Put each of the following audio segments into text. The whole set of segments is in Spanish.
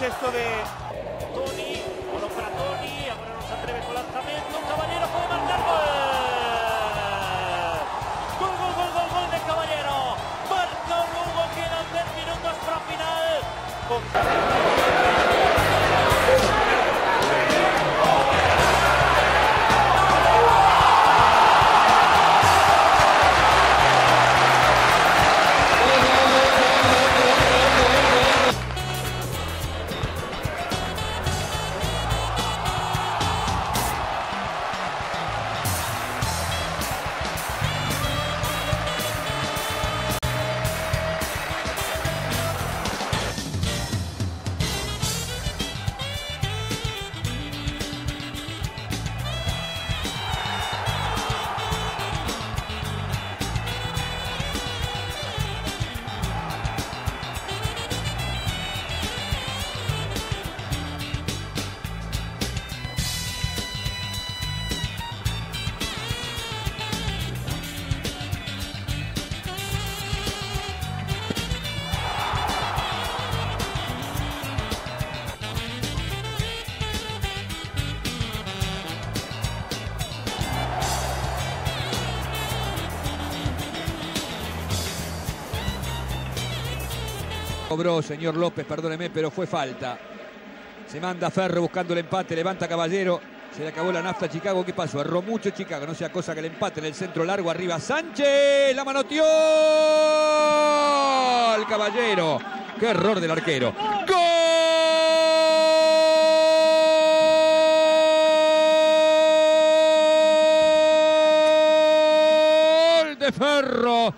gesto de Toni, balón para Toni, ahora no se atreve con lanzamiento, Caballero puede marcar gol. Gol, gol, gol, gol, gol de Caballero. Marca Hugo, quedan 10 minutos para final. Cobró, señor López, perdóneme, pero fue falta. Se manda Ferro buscando el empate, levanta Caballero. Se le acabó la nafta a Chicago. ¿Qué pasó? Erró mucho Chicago. No sea cosa que el empate en el centro largo. Arriba Sánchez. La manoteó. El Caballero. Qué error del arquero. ¡Gol! De Ferro.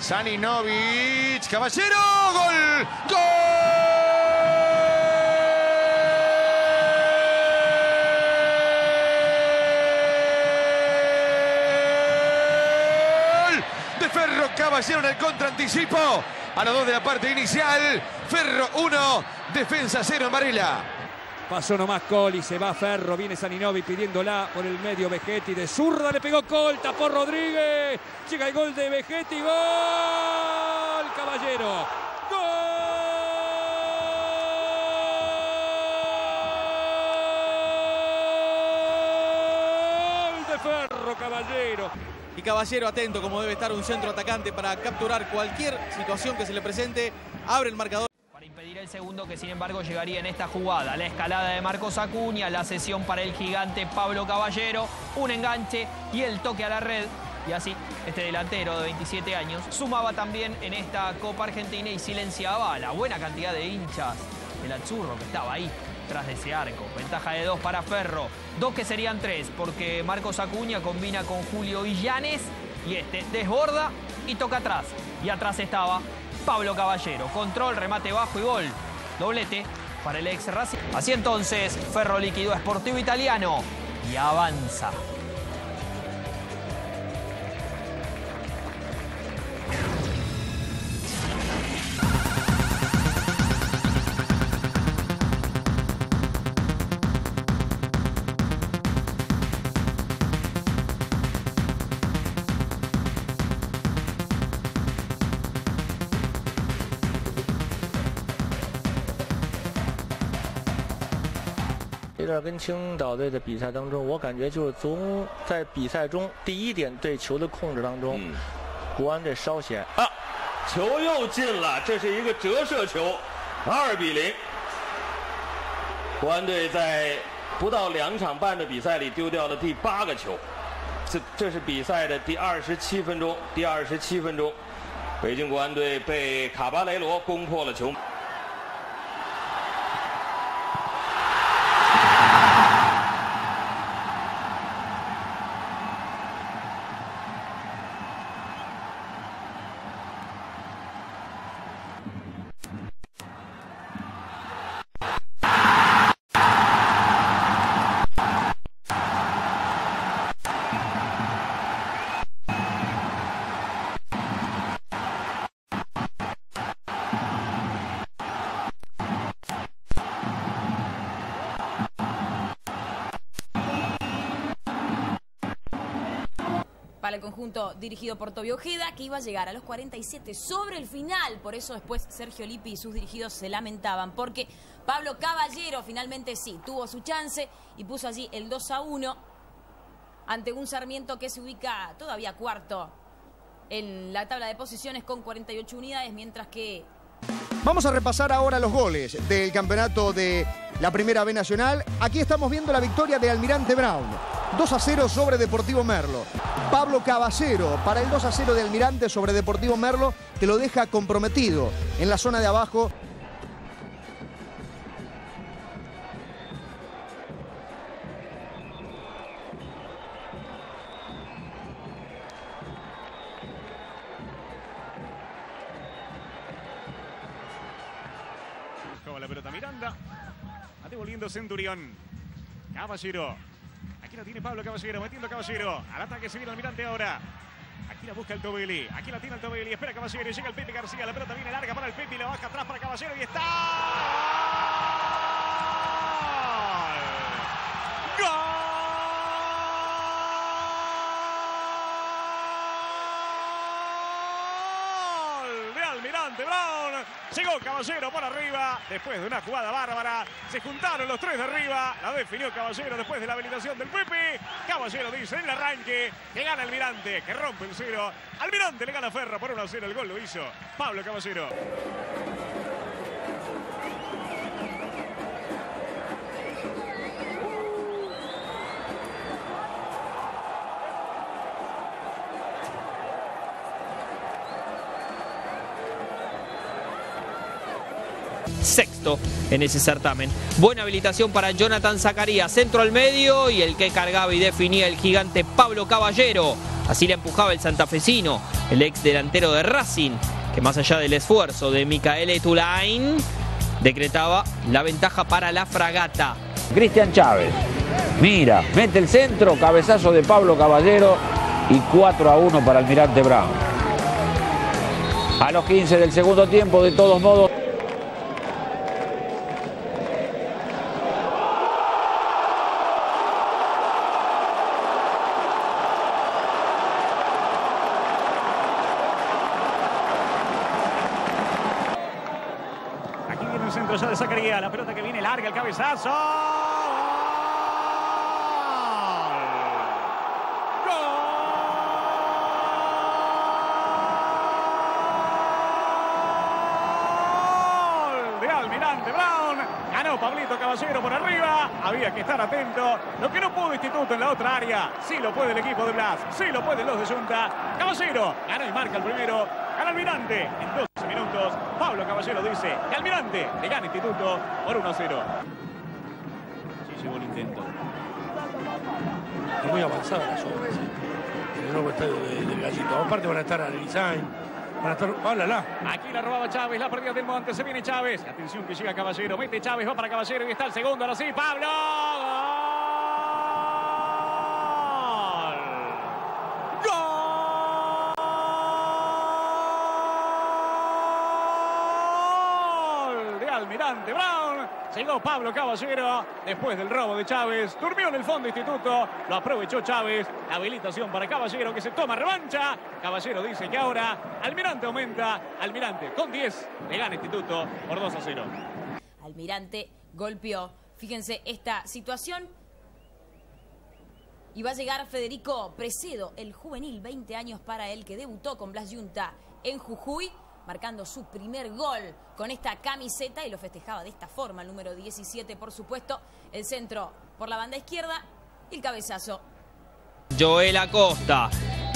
Saninovic, Caballero, gol, gol de Ferro Caballero en el contraanticipo. A los dos de la parte inicial, Ferro 1, defensa 0 en Varela. Pasó nomás Coli, se va Ferro, viene Saninovi pidiéndola por el medio Vegetti de zurda, le pegó Col, tapó Rodríguez, llega el gol de Vegetti, gol, Caballero, gol de Ferro, Caballero. Y Caballero atento como debe estar un centro atacante para capturar cualquier situación que se le presente. Abre el marcador. Impedir el segundo que sin embargo llegaría en esta jugada. La escalada de Marcos Acuña, la sesión para el gigante Pablo Caballero, un enganche y el toque a la red. Y así, este delantero de 27 años sumaba también en esta Copa Argentina y silenciaba a la buena cantidad de hinchas del Azzurro que estaba ahí tras de ese arco. Ventaja de dos para Ferro. Dos que serían tres, porque Marcos Acuña combina con Julio Illanes y este desborda y toca atrás. Y atrás estaba Pablo Caballero. Control, remate bajo y gol. Doblete para el ex Racing. Así entonces, Ferro liquidó a Sportivo Italiano y avanza. 这段跟青岛队的比赛当中，我感觉就是从在比赛中第一点对球的控制当中，国安队稍显啊，球又进了，这是一个折射球，二比零。国安队在不到两场半的比赛里丢掉了第八个球，这这是比赛的第二十七分钟，第二十七分钟，北京国安队被卡巴雷罗攻破了球。Para el conjunto dirigido por Tobio Ojeda, que iba a llegar a los 47 sobre el final. Por eso después Sergio Lippi y sus dirigidos se lamentaban, porque Pablo Caballero finalmente sí, tuvo su chance y puso allí el 2 a 1 ante un Sarmiento que se ubica todavía cuarto en la tabla de posiciones con 48 unidades, mientras que Vamos a repasar ahora los goles del campeonato de la Primera B Nacional. Aquí estamos viendo la victoria de Almirante Brown. 2 a 0 sobre Deportivo Merlo. Pablo Caballero para el 2 a 0 de Almirante sobre Deportivo Merlo que lo deja comprometido en la zona de abajo. Buscaba la pelota Miranda. Va devolviendo Centurión. Caballero. Tiene Pablo Caballero, metiendo Caballero. Al ataque se viene Almirante ahora. Aquí la busca el Tobeli. Aquí la tiene el Tobeli. Espera Caballero. Llega el Pepe García. La pelota viene larga para el Pepe. y La baja atrás para Caballero. Y está. ¡Gol! De Almirante Brown. Llegó Caballero por arriba. Después de una jugada bárbara. Se juntaron los tres de arriba. La definió Caballero después de la habilitación del Pepe. Caballero dice el arranque que gana Almirante. Que rompe el cero. Almirante le gana Ferra por 1 a 0. El gol lo hizo Pablo Caballero. En ese certamen. Buena habilitación para Jonathan Zacarías, centro al medio y el que cargaba y definía el gigante Pablo Caballero. Así le empujaba el santafesino, el ex delantero de Racing, que más allá del esfuerzo de Micael Etulain, decretaba la ventaja para la fragata. Cristian Chávez. Mira, mete el centro, cabezazo de Pablo Caballero y 4 a 1 para Almirante Brown. A los 15 del segundo tiempo, de todos modos. Aquí viene el centro ya de Zacarías. La pelota que viene larga, el cabezazo. Gol de Almirante Brown. Ganó Pablito Caballero por arriba. Había que estar atento. Lo que no pudo Instituto en la otra área. Sí lo puede el equipo de Blas. Sí lo pueden los de Junta. Caballero gana y marca el primero. Gana Almirante en 12 minutos. Pablo Caballero dice que Almirante le gana Instituto por 1 a 0. Llegó el intento. Es muy avanzada la zona. El nuevo estadio de- Gallito. Aparte van a estar design. Van a estar. ¡Hala, Aquí la robaba Chávez, la perdida del monte, se viene Chávez. Atención que llega Caballero, mete Chávez, va para Caballero y está el segundo, ahora sí, Pablo. Gol de Almirante Brown. Llegó Pablo Caballero después del robo de Chávez. Durmió en el fondo instituto. Lo aprovechó Chávez. Habilitación para Caballero que se toma revancha. Caballero dice que ahora Almirante aumenta. Almirante con 10 le gana instituto por 2 a 0. Almirante golpeó. Fíjense esta situación. Y va a llegar Federico Precedo, el juvenil, 20 años para él, que debutó con Blas Yunta en Jujuy, marcando su primer gol con esta camiseta y lo festejaba de esta forma, el número 17, por supuesto, el centro por la banda izquierda y el cabezazo Joel Acosta.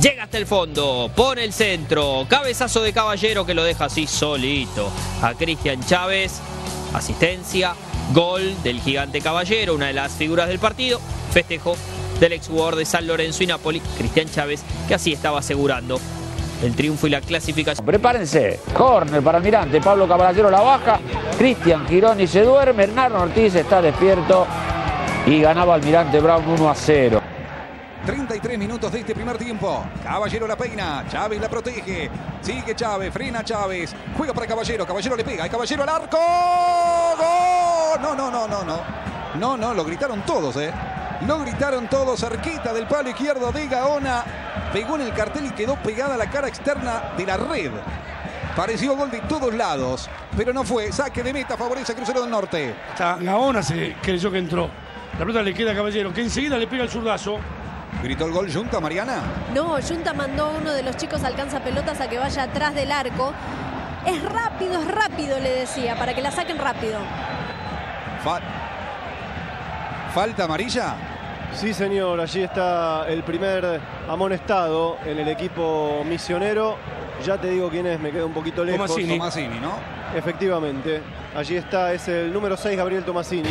Llega hasta el fondo, pone el centro, cabezazo de caballero que lo deja así solito a Cristian Chávez. Asistencia, gol del gigante caballero, una de las figuras del partido. Festejo del ex jugador de San Lorenzo y Napoli, Cristian Chávez, que así estaba asegurando el triunfo y la clasificación. Prepárense. Corner para Almirante. Pablo Caballero la baja. Cristian Gironi se duerme. Hernán Ortiz está despierto. Y ganaba Almirante Brown 1 a 0. 33 minutos de este primer tiempo. Caballero la peina, Chávez la protege. Sigue Chávez, frena Chávez. Juega para Caballero, Caballero le pega. Y Caballero al arco. ¡Gol! No, no, no, no, no. No, no, lo gritaron todos, ¿eh? Lo gritaron todos cerquita del palo izquierdo de Gaona. Pegó en el cartel y quedó pegada a la cara externa de la red. Pareció gol de todos lados, pero no fue. Saque de meta favorece a Crucero del Norte. Gaona se creyó que entró. La pelota le queda a Caballero, que enseguida le pega el zurdazo. Gritó el gol Junta, Mariana. No, Junta mandó a uno de los chicos alcanza pelotas a que vaya atrás del arco. Es rápido, es rápido, le decía, para que la saquen rápido. Fa- ¿Falta amarilla? Sí, señor, allí está el primer amonestado en el equipo misionero. Ya te digo quién es, me quedo un poquito lejos. Tomasini. Tomasini, ¿no? Efectivamente. Allí está, es el número 6, Gabriel Tomasini.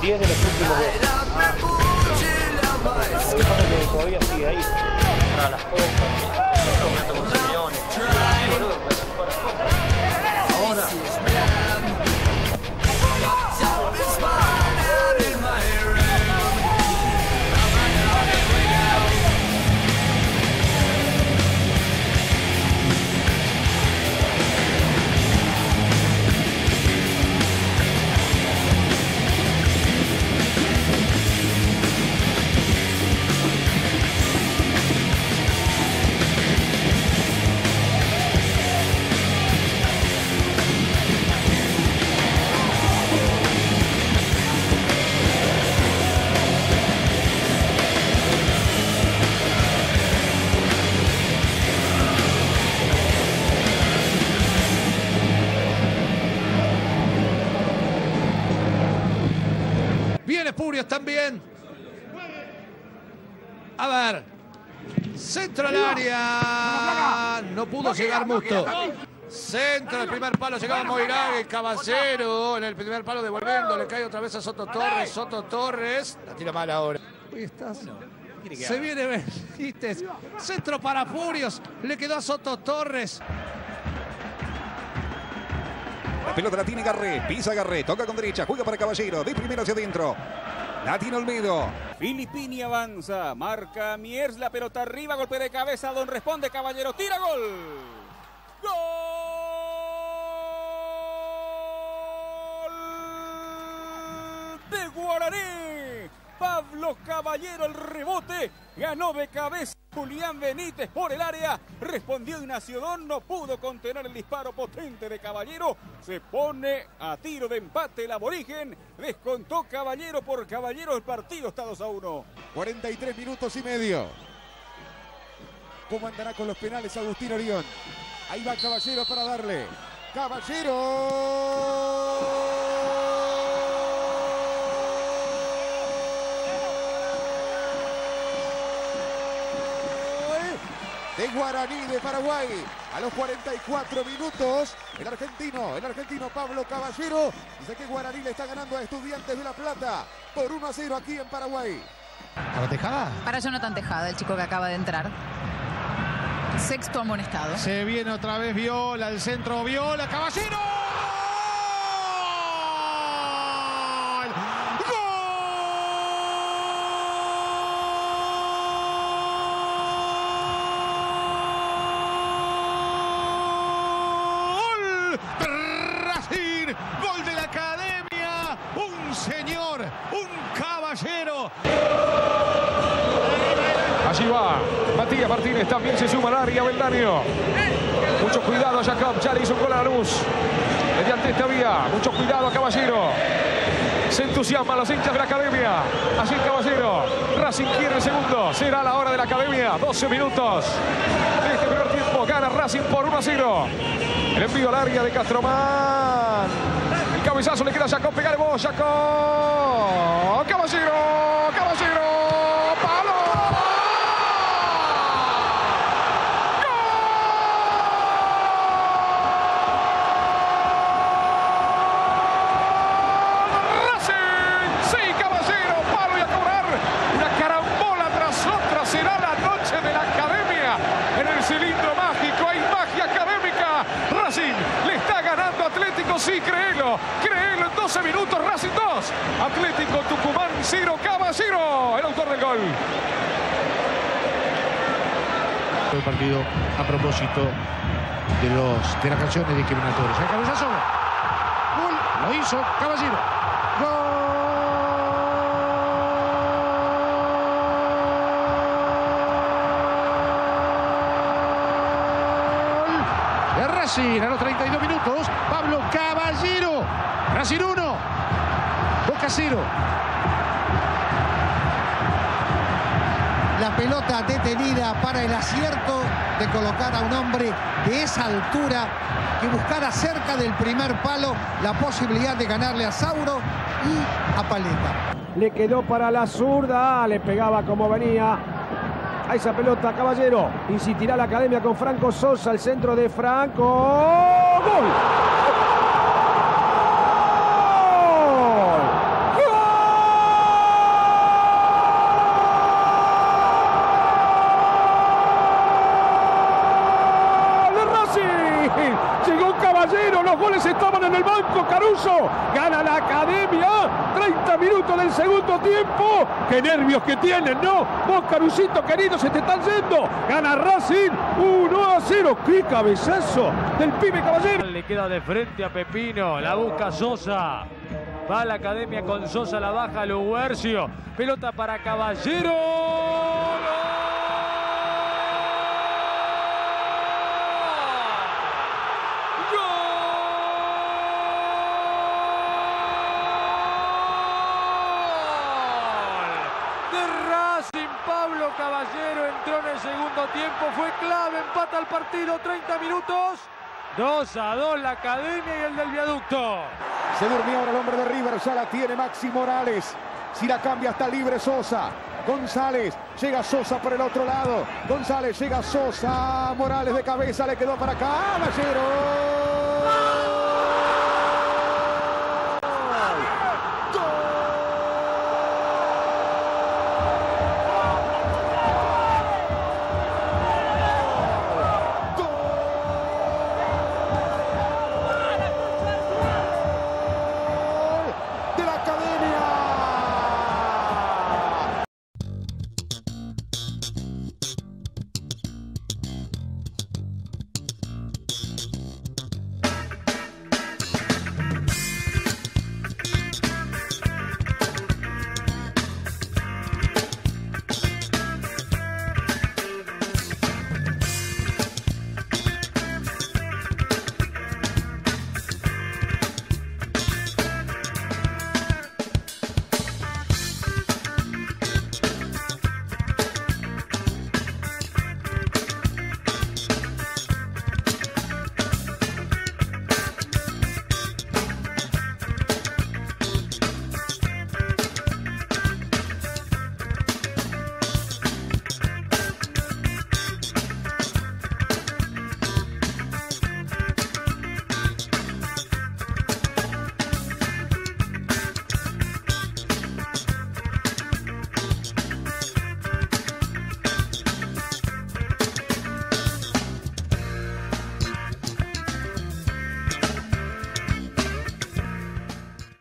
10 10 de los últimos dos. Que todavía sigue ahí. Para las copas, área. No pudo llegar Musto. Centro del primer palo, llegaba Moirague, Caballero en el primer palo devolviendo, le cae otra vez a Soto Torres, Soto Torres, la tira mal ahora. Ahí estás. Se viene Benítez, centro para Furios, le quedó a Soto Torres. La pelota la tiene Garré, pisa Garré, toca con derecha, juega para Caballero, de primero hacia adentro. La tiene Olmedo. Filipini avanza, marca Miers, la pelota arriba, golpe de cabeza, Don responde Caballero, tira gol. ¡Gol! De Guaraní. Pablo Caballero el rebote, ganó de cabeza Julián Benítez por el área, respondió Ignacio Don, no pudo contener el disparo potente de Caballero, se pone a tiro de empate el aborigen, descontó Caballero por Caballero, el partido está 2 a 1. 43 minutos y medio. ¿Cómo andará con los penales Agustín Orión? Ahí va Caballero para darle. Caballero. De Guaraní de Paraguay. A los 44 minutos, el argentino, el argentino Pablo Caballero, dice que Guaraní le está ganando a Estudiantes de La Plata por 1 a 0 aquí en Paraguay. ¿Para Tejada? Para Jonathan Tejada, el chico que acaba de entrar. Sexto amonestado. Se viene otra vez Viola, el centro Viola, Caballero. Racing, gol de la academia, un señor, un caballero. Allí va Matías También se suma al área Beldaño. Mucho cuidado Jacob, ya le hizo un gol a la luz. Mediante esta vía, mucho cuidado a Caballero. Se entusiasman los hinchas de la academia. Allí Caballero. Racing quiere el segundo. Será la hora de la academia. 12 minutos de este primer tiempo. Gana Racing por 1 a 0. El envío al área de Castromán. El cabezazo le queda a Jacob. Pegale vos, Jacob. Caballero. Palo. Racing. Sí, caballero. Palo y a cobrar. Una carambola tras otra. Será la noche de la academia. En el cilindro mágico hay magia académica. Racing le está ganando a Atlético. Sí, créelo. Créelo en 12 minutos. Racing 2. Atlético Tucumán 0. Caballero. El autor del gol. El partido a propósito de, los, de las canciones discriminatorias. El cabezazo. Gol. Lo hizo Caballero. Gol Racing a los 32 minutos. Pablo Caballero. Racing 1. Boca 0. La pelota detenida para el acierto de colocar a un hombre de esa altura que buscara cerca del primer palo la posibilidad de ganarle a Sauro y a Paleta. Le quedó para la zurda, le pegaba como venía. A esa pelota, Caballero. Insistirá la academia con Franco Sosa, el centro de Franco. ¡Gol! ¡Gol de Racing! Llegó Caballero, los goles estaban en el gana la academia. 30 minutos del segundo tiempo. Qué nervios que tienen, ¿no? Vos, Carusito querido, se te están yendo. Gana Racing 1 a 0. ¡Qué cabezazo del pibe Caballero! Le queda de frente a Pepino, la busca Sosa. Va a la academia con Sosa, la baja Luguercio. Pelota para Caballero. de Racing. Pablo Caballero entró en el segundo tiempo, fue clave, empata el partido, 30 minutos. 2 a 2 la academia y el del viaducto. Se durmió ahora el hombre de River, ya la tiene Maxi Morales. Si la cambia está libre Sosa. González, llega Sosa por el otro lado. González llega Sosa. Morales de cabeza, le quedó para Caballero.